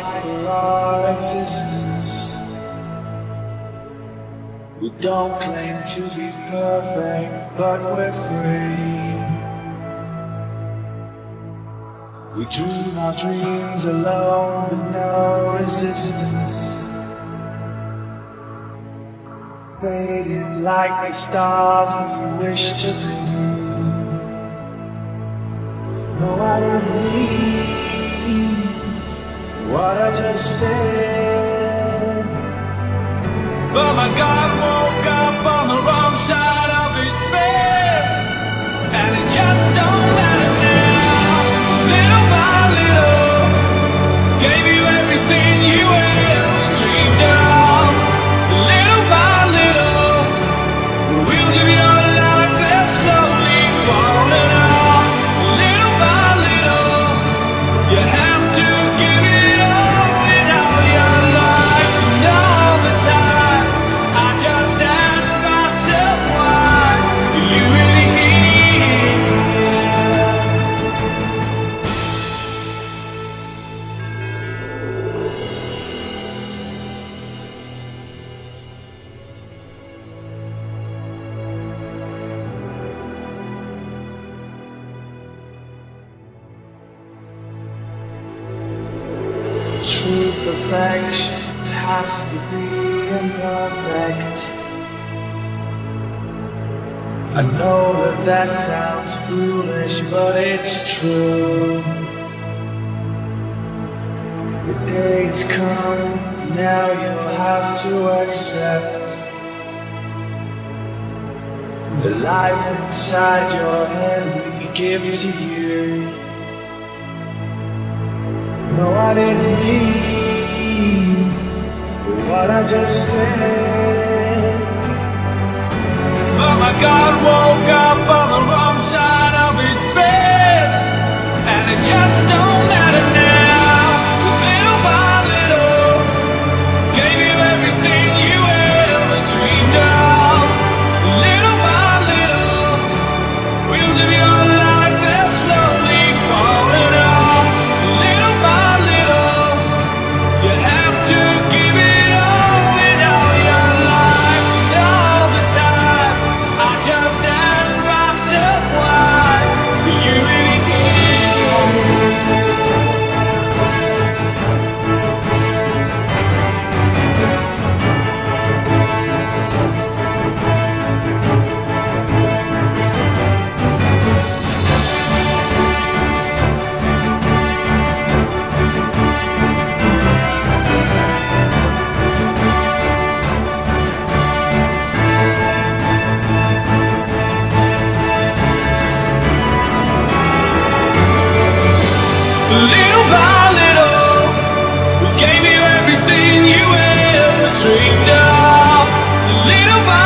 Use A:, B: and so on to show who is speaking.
A: fight for our existence. We don't claim to be perfect, but we're free. We dream our dreams alone with no resistance. Fading like the stars we wish to be. No, I don't need just said.
B: But my God woke up on the wrong side of his bed, and it just don't matter now. little by little, gave you everything you ever
A: True perfection has to be imperfect. I know that that sounds foolish, but it's true. The days come, now you'll have to accept the life inside your head we give to you. No, I didn't mean what I just said.
B: But my God woke up on the Little by little, we gave you everything you ever dreamed of. Little by